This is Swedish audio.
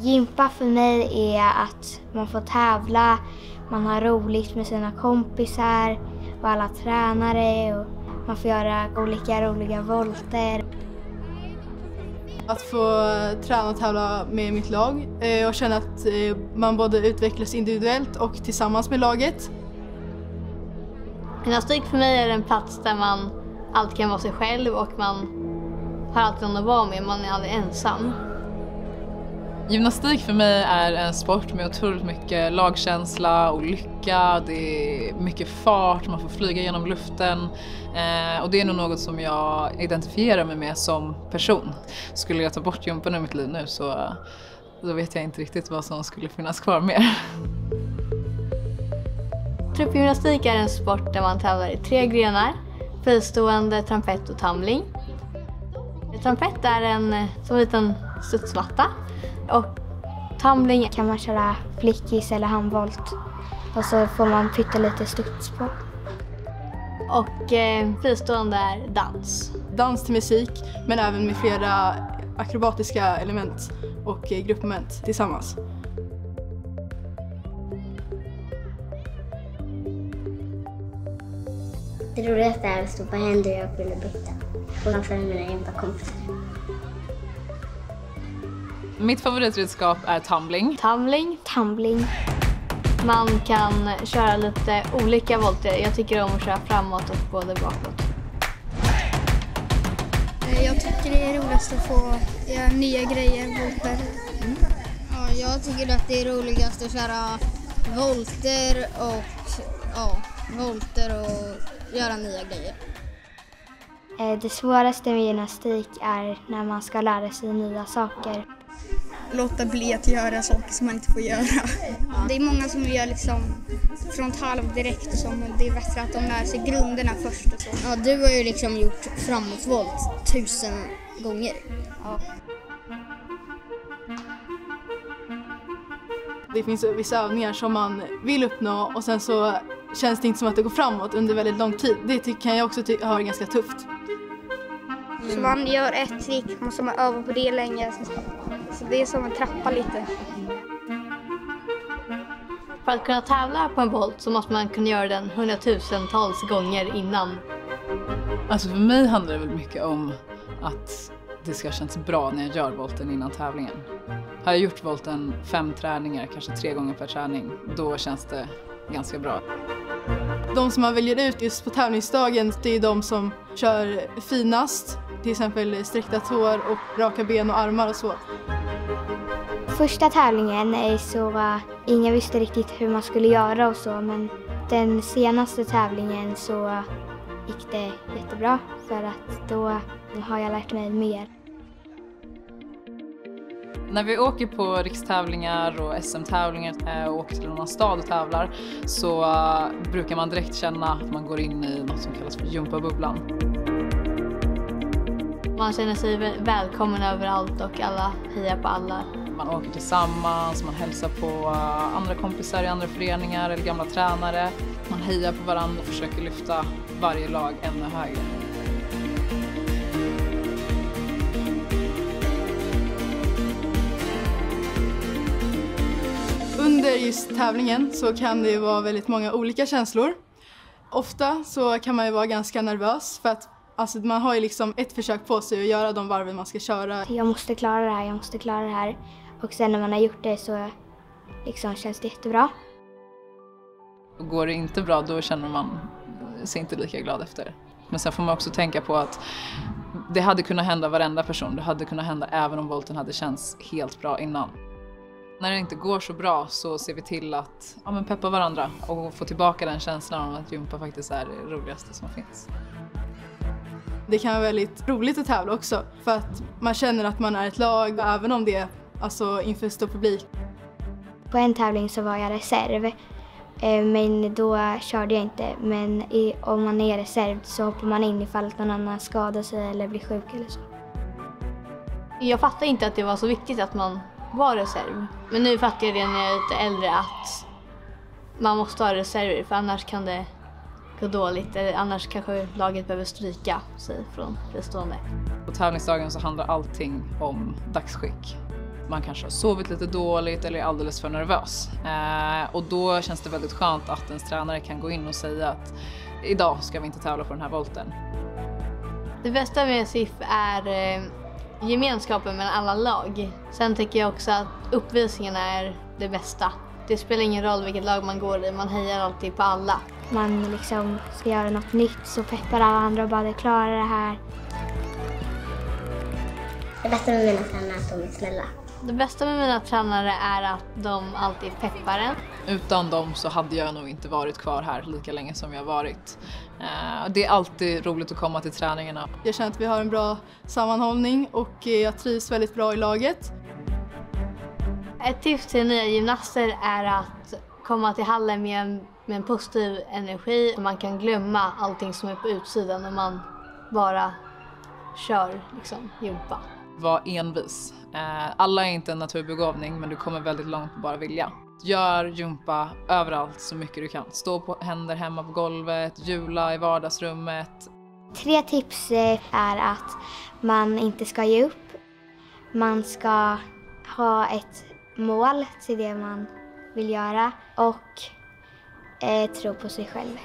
Gympa för mig är att man får tävla, man har roligt med sina kompisar och alla tränare och man får göra olika roliga volter. Att få träna och tävla med mitt lag eh, och känna att eh, man både utvecklas individuellt och tillsammans med laget. Gymnastik för mig är en plats där man alltid kan vara sig själv och man har alltid någon att vara med, man är aldrig ensam. Gymnastik för mig är en sport med otroligt mycket lagkänsla och lycka. Det är mycket fart, man får flyga genom luften eh, och det är nog något som jag identifierar mig med som person. Skulle jag ta bort gympan ur mitt liv nu så då vet jag inte riktigt vad som skulle finnas kvar mer. Truppgymnastik är en sport där man tävlar i tre grenar. Fristående, trampett och tumbling. Trampett är en som en liten studsmatta och tumbling kan man köra flickis eller handvolt och så får man pytta lite studs på. och eh, fristående är dans. Dans till musik men även med flera akrobatiska element och eh, gruppmoment tillsammans. Det roligaste är att stå på händer och göra kullerbytta framför mina gympakompisar. Mitt favoritredskap är tumbling. Tumbling, Tumbling, man kan köra lite olika volter. Jag tycker om att köra framåt och både bakåt. Eh, Jag tycker det är roligast att få göra nya grejer, volter. Ja, jag tycker att det är roligast att köra volter och ja, volter och göra nya grejer. Eh, Det svåraste med gymnastik är när man ska lära sig nya saker. Låta bli att göra saker som man inte får göra. Det är många som gör liksom frontalv direkt och så, men det är bättre att de lär sig grunderna först och så. Ja, du har ju liksom gjort framåtvolt tusen gånger. Det finns vissa övningar som man vill uppnå och sen så känns det inte som att det går framåt under väldigt lång tid. Det kan jag också ty- ha ganska tufft. Så man gör ett trick, måste man öva på det länge. Så det är som en trappa lite. För att kunna tävla på en volt så måste man kunna göra den hundratusentals gånger innan. Alltså för mig handlar det väl mycket om att det ska kännas bra när jag gör volten innan tävlingen. Har jag gjort volten fem träningar, kanske tre gånger per träning, då känns det ganska bra. De som man väljer ut just på tävlingsdagen det är de som kör finast. Till exempel sträckta tår och raka ben och armar och så. Första tävlingen så uh, ingen visste riktigt hur man skulle göra och så men den senaste tävlingen så gick det jättebra för att då har jag lärt mig mer. När vi åker på rikstävlingar och SM-tävlingar eh, och åker till annan stad och tävlar så eh, brukar man direkt känna att man går in i något som kallas för gympabubblan. Man känner sig väl- välkommen överallt och alla hejar på alla. Man åker tillsammans, man hälsar på eh, andra kompisar i andra föreningar eller gamla tränare. Man hejar på varandra och försöker lyfta varje lag ännu högre. Under just tävlingen så kan det ju vara väldigt många olika känslor. Ofta så kan man ju vara ganska nervös för att alltså, man har ju liksom ett försök på sig att göra de varven man ska köra. Jag måste klara det här, jag måste klara det här. Och sen när man har gjort det så liksom känns det jättebra. Och går det inte bra då känner man sig inte lika glad efter. Men sen får man också tänka på att det hade kunnat hända varenda person. Det hade kunnat hända även om volten hade känts helt bra innan. När det inte går så bra så ser vi till att ja, men peppa varandra och få tillbaka den känslan av att gympa faktiskt är det roligaste som finns. Det kan vara väldigt roligt att tävla också för att man känner att man är ett lag även om det är alltså, inför stor publik. På en tävling så var jag reserv. Eh, Men då körde jag inte. Men om man är reserv så hoppar man in ifall att någon annan skadar sig eller blir sjuk eller så. Jag fattade inte att det var så viktigt att man var reserv. Men nu fattar jag det när jag är lite äldre att man måste ha reserver för annars kan det gå dåligt. Eller annars kanske laget behöver stryka sig från fristående. På tävlingsdagen så handlar allting om dagsskick. man kanske har sovit lite dåligt eller är alldeles för nervös. Eh, och då känns det väldigt skönt att ens tränare kan gå in och säga att idag ska vi inte tävla på den här volten. Det bästa med SIF är eh, gemenskapen mellan alla lag. Sen tycker jag också att uppvisningarna är det bästa. Det spelar ingen roll vilket lag man går i, man hejar alltid på alla. Man liksom ska göra något nytt så peppar alla andra och bara "Du klarar det här. Det bästa med mina tränare är att de är snälla. Det bästa med mina tränare är att de alltid peppar en. Utan dem så hade jag nog inte varit kvar här lika länge som jag varit. Eh, det är alltid roligt att komma till träningarna. Jag känner att vi har en bra sammanhållning och eh, jag trivs väldigt bra i laget. Ett tips till nya gymnaster är att komma till hallen med en, med en positiv energi. Man kan glömma allting som är på utsidan när man bara kör liksom, gympa. Var envis. Eh, alla är inte en naturbegåvning men du kommer väldigt långt på bara vilja. Gör jumpa överallt så mycket du kan. Stå på händer hemma på golvet, hjula i vardagsrummet. Tre tips eh, är att man inte ska ge upp. Man ska ha ett mål till det man vill göra och eh, tro på sig själv.